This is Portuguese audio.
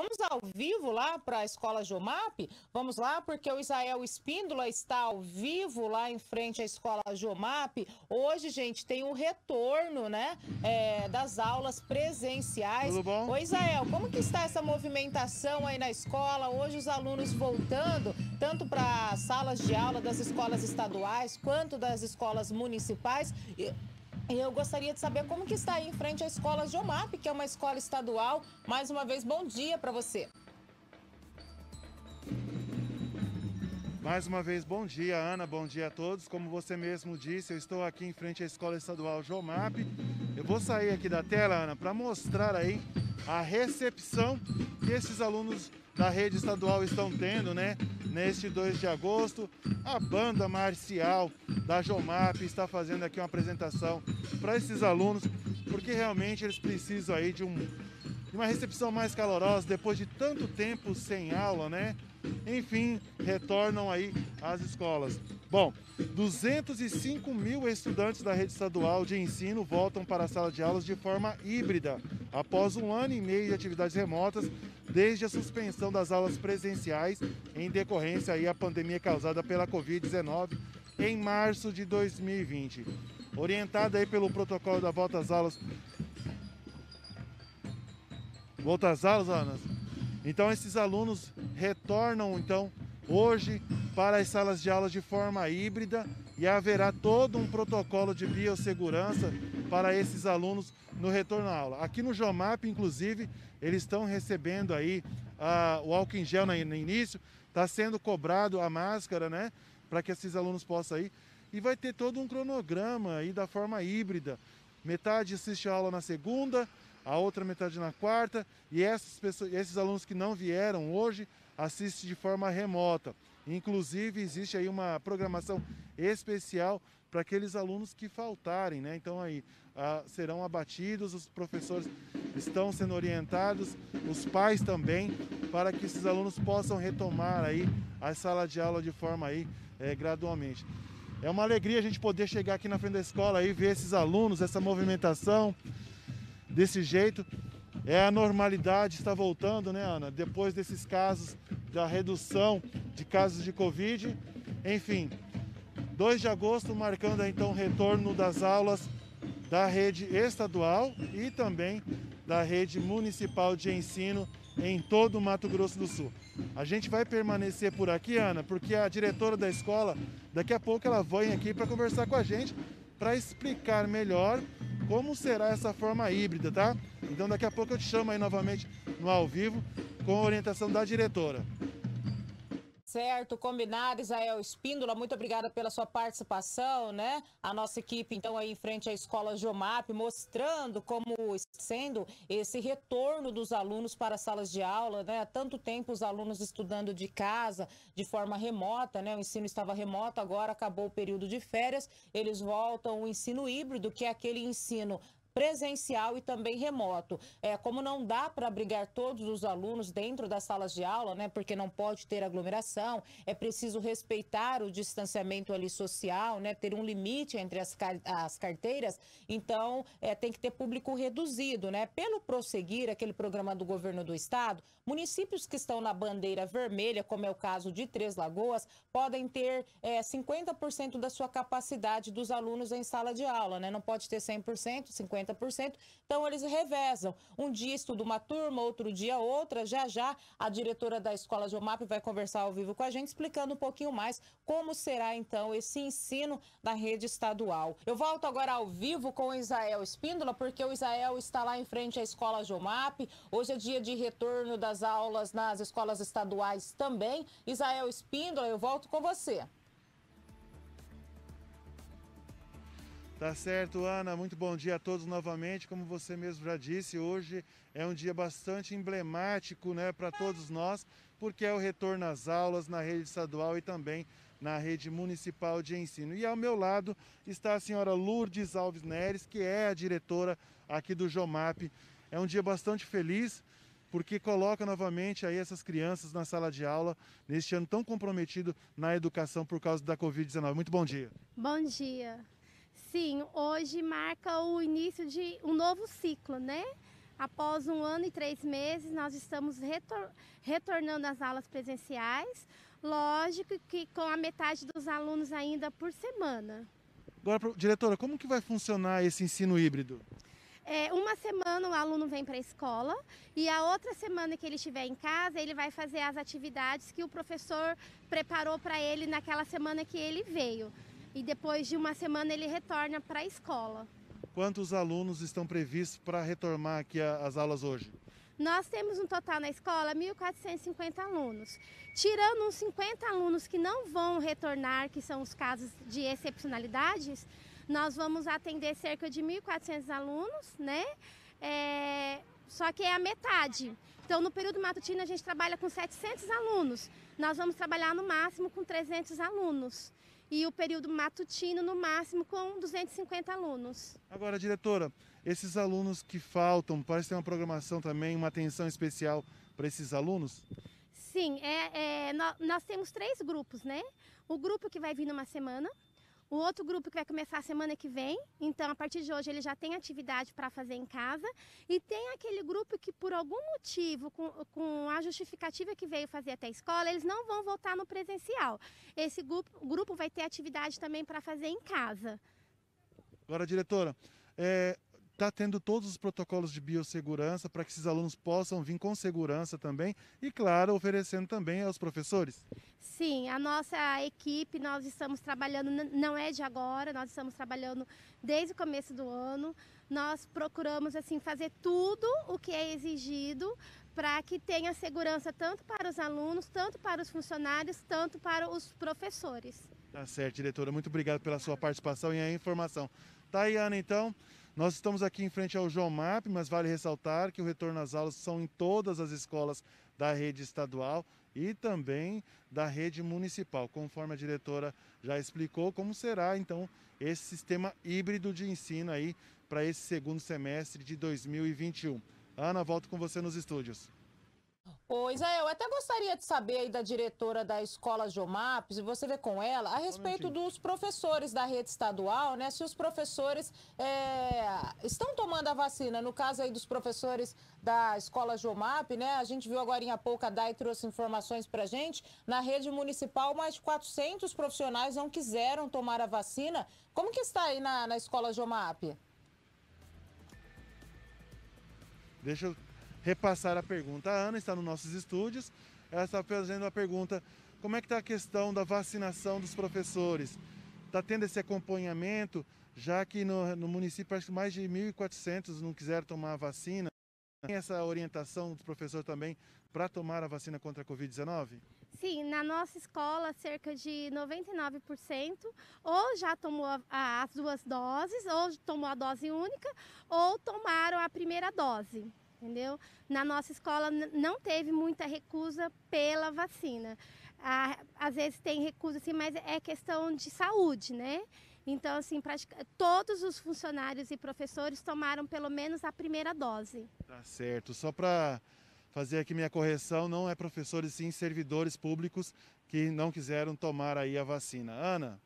Vamos ao vivo lá para a Escola Jomap? Vamos lá, porque o Israel Espíndola está ao vivo lá em frente à Escola Jomap. Hoje, gente, tem o um retorno, né, é, das aulas presenciais. Tudo bom? Oi, Israel, como que está essa movimentação aí na escola? Hoje os alunos voltando, tanto para salas de aula das escolas estaduais quanto das escolas municipais. E eu gostaria de saber como que está aí em frente à escola Jomap, que é uma escola estadual. Mais uma vez, bom dia para você. Mais uma vez, bom dia, Ana, bom dia a todos. Como você mesmo disse, eu estou aqui em frente à Escola Estadual Jomap. Eu vou sair aqui da tela, Ana, para mostrar aí a recepção que esses alunos da rede estadual estão tendo, né? Neste 2 de agosto, a banda marcial da Jomap está fazendo aqui uma apresentação para esses alunos, porque realmente eles precisam aí de, um, de uma recepção mais calorosa depois de tanto tempo sem aula, né? enfim, retornam aí às escolas. Bom, 205 mil estudantes da rede estadual de ensino voltam para a sala de aulas de forma híbrida, após um ano e meio de atividades remotas, desde a suspensão das aulas presenciais em decorrência aí a pandemia causada pela Covid-19 em março de 2020. Orientada aí pelo protocolo da volta às aulas. Volta às aulas, Ana? Então esses alunos retornam então hoje para as salas de aula de forma híbrida e haverá todo um protocolo de biossegurança para esses alunos no retorno à aula. Aqui no Jomap, inclusive, eles estão recebendo aí uh, o álcool em gel no início, está sendo cobrado a máscara, né, para que esses alunos possam ir. E vai ter todo um cronograma aí da forma híbrida. Metade assiste a aula na segunda, a outra metade na quarta, e pessoas, esses alunos que não vieram hoje assistem de forma remota. Inclusive, existe aí uma programação especial para aqueles alunos que faltarem, né? Então aí ah, serão abatidos, os professores estão sendo orientados, os pais também, para que esses alunos possam retomar aí a sala de aula de forma aí é, gradualmente. É uma alegria a gente poder chegar aqui na frente da escola e ver esses alunos, essa movimentação, desse jeito. É a normalidade está voltando, né, Ana? Depois desses casos da redução de casos de Covid. Enfim, 2 de agosto marcando então o retorno das aulas da rede estadual e também da rede municipal de ensino em todo o Mato Grosso do Sul. A gente vai permanecer por aqui, Ana, porque a diretora da escola, daqui a pouco ela vem aqui para conversar com a gente, para explicar melhor como será essa forma híbrida, tá? Então daqui a pouco eu te chamo aí novamente no ao vivo com a orientação da diretora. Certo, combinado, Israel Espíndola, muito obrigada pela sua participação, né? A nossa equipe, então, aí em frente à Escola Jomap, mostrando como sendo esse retorno dos alunos para as salas de aula, né? Há tanto tempo os alunos estudando de casa, de forma remota, né? O ensino estava remoto, agora acabou o período de férias, eles voltam ao ensino híbrido, que é aquele ensino presencial e também remoto. É, como não dá para abrigar todos os alunos dentro das salas de aula, né, porque não pode ter aglomeração, é preciso respeitar o distanciamento ali social, né, ter um limite entre as, as carteiras, então é, tem que ter público reduzido, né? Pelo prosseguir aquele programa do governo do estado, municípios que estão na bandeira vermelha, como é o caso de Três Lagoas, podem ter é, 50% da sua capacidade dos alunos em sala de aula, né? Não pode ter 100%, 50% 50%. Então, eles revezam. Um dia estuda uma turma, outro dia outra. Já já a diretora da Escola Geomap vai conversar ao vivo com a gente, explicando um pouquinho mais como será, então, esse ensino da rede estadual. Eu volto agora ao vivo com o Israel Espíndola, porque o Israel está lá em frente à Escola Geomap. Hoje é dia de retorno das aulas nas escolas estaduais também. Israel Espíndola, eu volto com você. Tá certo, Ana. Muito bom dia a todos novamente. Como você mesmo já disse, hoje é um dia bastante emblemático né, para todos nós, porque é o retorno às aulas na rede estadual e também na rede municipal de ensino. E ao meu lado está a senhora Lourdes Alves Neres, que é a diretora aqui do Jomap. É um dia bastante feliz, porque coloca novamente aí essas crianças na sala de aula, neste ano tão comprometido na educação por causa da Covid-19. Muito bom dia. Bom dia. Sim, hoje marca o início de um novo ciclo, né? após um ano e três meses, nós estamos retor retornando às aulas presenciais, lógico que com a metade dos alunos ainda por semana. Agora, diretora, como que vai funcionar esse ensino híbrido? É, uma semana o aluno vem para a escola e a outra semana que ele estiver em casa, ele vai fazer as atividades que o professor preparou para ele naquela semana que ele veio. E depois de uma semana ele retorna para a escola. Quantos alunos estão previstos para retomar aqui as aulas hoje? Nós temos um total na escola 1.450 alunos. Tirando uns 50 alunos que não vão retornar, que são os casos de excepcionalidades, nós vamos atender cerca de 1.400 alunos, né? É, só que é a metade. Então, no período matutino, a gente trabalha com 700 alunos. Nós vamos trabalhar no máximo com 300 alunos. E o período matutino, no máximo, com 250 alunos. Agora, diretora, esses alunos que faltam, parece ter uma programação também, uma atenção especial para esses alunos? Sim, é, é, nós, nós temos três grupos, né? O grupo que vai vir numa semana, o outro grupo que vai começar semana que vem, então a partir de hoje ele já tem atividade para fazer em casa. E tem aquele grupo que por algum motivo, com, com a justificativa que veio fazer até a escola, eles não vão voltar no presencial. Esse grupo, grupo vai ter atividade também para fazer em casa. Agora, diretora, é, está tendo todos os protocolos de biossegurança para que esses alunos possam vir com segurança também e, claro, oferecendo também aos professores. Sim, a nossa equipe, nós estamos trabalhando, não é de agora, nós estamos trabalhando desde o começo do ano. Nós procuramos assim fazer tudo o que é exigido para que tenha segurança tanto para os alunos, tanto para os funcionários, tanto para os professores. Tá certo, diretora. Muito obrigado pela sua participação e a informação. Tá aí, Ana, então. Nós estamos aqui em frente ao João Map, mas vale ressaltar que o retorno às aulas são em todas as escolas da rede estadual e também da rede municipal, conforme a diretora já explicou como será então esse sistema híbrido de ensino aí para esse segundo semestre de 2021. Ana, volto com você nos estúdios. Pois é, eu até gostaria de saber aí da diretora da escola Jomap, se você vê com ela, a respeito dos professores da rede estadual, né? Se os professores é, estão tomando a vacina, no caso aí dos professores da escola Jomap, né? A gente viu agora em pouco a DAI trouxe informações pra gente. Na rede municipal, mais de 400 profissionais não quiseram tomar a vacina. Como que está aí na, na escola Jomap? Deixa eu repassar a pergunta. A Ana está nos nossos estúdios, ela está fazendo a pergunta, como é que está a questão da vacinação dos professores? Está tendo esse acompanhamento, já que no, no município acho que mais de 1.400 não quiseram tomar a vacina. Tem essa orientação dos professores também para tomar a vacina contra a Covid-19? Sim, na nossa escola, cerca de 99% ou já tomou a, a, as duas doses, ou tomou a dose única, ou tomaram a primeira dose entendeu? Na nossa escola não teve muita recusa pela vacina. Às vezes tem recusa, assim, mas é questão de saúde, né? Então, assim, todos os funcionários e professores tomaram pelo menos a primeira dose. Tá certo. Só para fazer aqui minha correção, não é professores, sim servidores públicos que não quiseram tomar aí a vacina. Ana,